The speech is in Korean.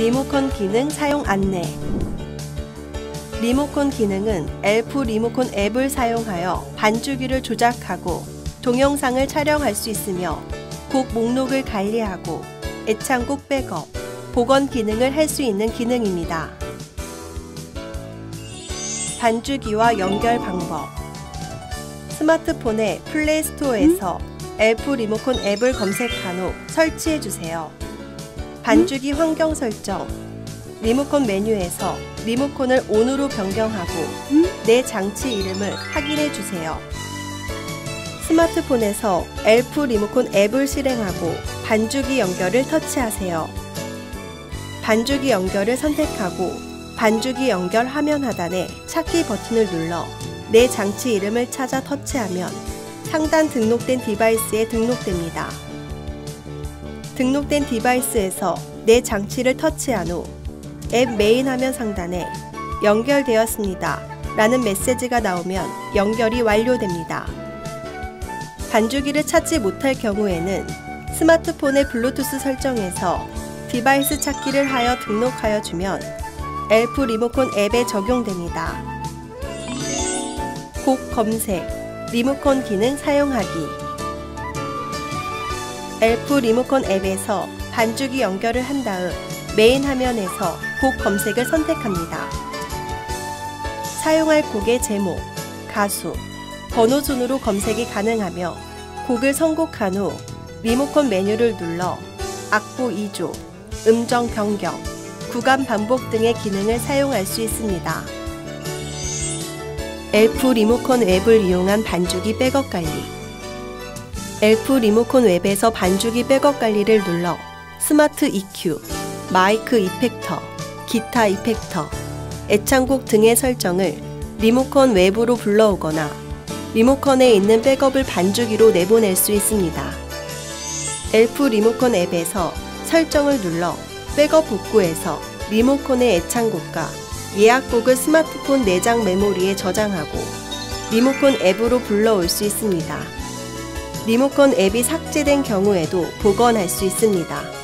리모컨 기능 사용 안내 리모컨 기능은 엘프 리모컨 앱을 사용하여 반주기를 조작하고 동영상을 촬영할 수 있으며 곡 목록을 관리하고 애창곡 백업, 복원 기능을 할 수 있는 기능입니다. 반주기와 연결 방법 스마트폰의 플레이스토어에서 엘프 리모컨 앱을 검색한 후 설치해 주세요. 반주기 환경 설정 리모컨 메뉴에서 리모컨을 ON으로 변경하고 내 장치 이름을 확인해 주세요. 스마트폰에서 엘프 리모컨 앱을 실행하고 반주기 연결을 터치하세요. 반주기 연결을 선택하고 반주기 연결 화면 하단에 찾기 버튼을 눌러 내 장치 이름을 찾아 터치하면 상단 등록된 디바이스에 등록됩니다. 등록된 디바이스에서 내 장치를 터치한 후 앱 메인 화면 상단에 연결되었습니다. 라는 메시지가 나오면 연결이 완료됩니다. 반주기를 찾지 못할 경우에는 스마트폰의 블루투스 설정에서 디바이스 찾기를 하여 등록하여 주면 엘프 리모컨 앱에 적용됩니다. 곡 검색, 리모컨 기능 사용하기 엘프 리모컨 앱에서 반주기 연결을 한 다음 메인 화면에서 곡 검색을 선택합니다. 사용할 곡의 제목, 가수, 번호 순으로 검색이 가능하며 곡을 선곡한 후 리모컨 메뉴를 눌러 악보 이조, 음정 변경, 구간 반복 등의 기능을 사용할 수 있습니다. 엘프 리모컨 앱을 이용한 반주기 백업 관리 엘프 리모컨 앱에서 반주기 백업 관리를 눌러 스마트 EQ, 마이크 이펙터, 기타 이펙터, 애창곡 등의 설정을 리모컨 앱으로 불러오거나 리모컨에 있는 백업을 반주기로 내보낼 수 있습니다. 엘프 리모컨 앱에서 설정을 눌러 백업 복구에서 리모컨의 애창곡과 예약곡을 스마트폰 내장 메모리에 저장하고 리모컨 앱으로 불러올 수 있습니다. 리모컨 앱이 삭제된 경우에도 복원할 수 있습니다.